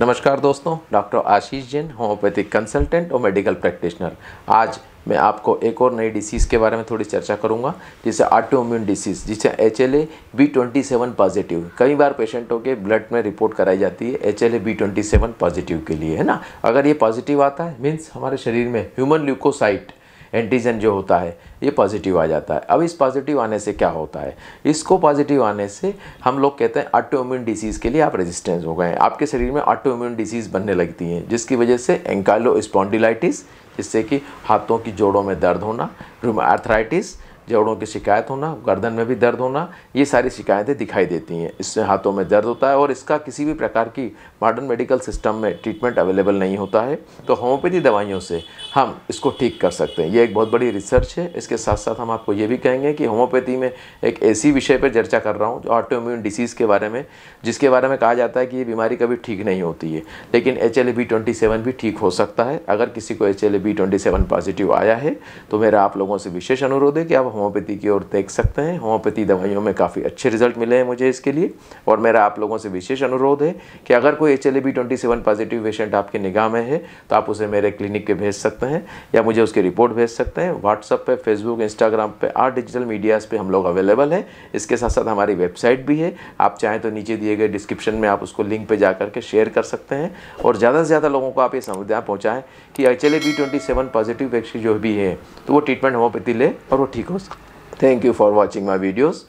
नमस्कार दोस्तों, doctor Ashish Jain, homeopathic consultant और मेडिकल प्रैक्टिशनर। आज मैं आपको एक और नई डिसीज़ के बारे में थोड़ी चर्चा करूँगा, जिसे ऑटोइम्यून डिसीज़ जिसे H L A B twenty seven positive कई बार पेशेंटों के ब्लड में रिपोर्ट कराई जाती है H L A B twenty seven positive के लिए, है ना? अगर ये पॉजिटिव आता है मीन्स हमारे शरीर में ह्यूमन ल्यूकोसाइट एंटीजन जो होता है, ये पॉजिटिव आ जाता है। अब इस पॉजिटिव आने से क्या होता है? इसको पॉजिटिव आने से हम लोग कहते हैं ऑटो इम्यून डिसीज़ के लिए आप रेजिस्टेंस हो गए हैं। आपके शरीर में ऑटो इम्यून डिसीज़ बनने लगती हैं, जिसकी वजह से एंकालो स्पॉन्डिलाइटिस जिससे कि हाथों की जोड़ों में दर्द होना रूम आर्थराइटिस जोड़ों की शिकायत होना, गर्दन में भी दर्द होना, ये सारी शिकायतें दिखाई देती हैं। इससे हाथों में दर्द होता है और इसका किसी भी प्रकार की मॉडर्न मेडिकल सिस्टम में ट्रीटमेंट अवेलेबल नहीं होता है। तो होम्योपैथी दवाइयों से हम इसको ठीक कर सकते हैं। ये एक बहुत बड़ी रिसर्च है। इसके साथ साथ हम आपको ये भी कहेंगे कि होम्योपैथी में एक ऐसी विषय पर चर्चा कर रहा हूँ, जो ऑटोम्यून डिसीज़ के बारे में, जिसके बारे में कहा जाता है कि ये बीमारी कभी ठीक नहीं होती है। लेकिन एच एल भी ठीक हो सकता है। अगर किसी को एच एल पॉजिटिव आया है तो मेरा आप लोगों से विशेष अनुरोध है कि आप होम्योपैथी की ओर देख सकते हैं। होम्योपैथी दवाइयों में काफ़ी अच्छे रिज़ल्ट मिले हैं मुझे इसके लिए और मेरा आप लोगों से विशेष अनुरोध है कि अगर कोई H L twenty seven positive patient आपकी निगाह में है तो आप उसे मेरे क्लिनिक पे भेज सकते हैं या मुझे उसकी रिपोर्ट भेज सकते हैं। व्हाट्सअप पे फेसबुक इंस्टाग्राम पे और डिजिटल मीडियाज़ पे हम लोग अवेलेबल हैं। इसके साथ साथ हमारी वेबसाइट भी है। आप चाहें तो नीचे दिए गए डिस्क्रिप्शन में आप उसको लिंक पर जा करके शेयर कर सकते हैं और ज़्यादा से ज़्यादा लोगों को आप ये समझदार पहुँचाएँ कि एच एल पॉजिटिव व्यक्ति जो भी है तो वो ट्रीटमेंट होम्योपैथी ले और वो ठीक हो सकते Thank you for watching my videos.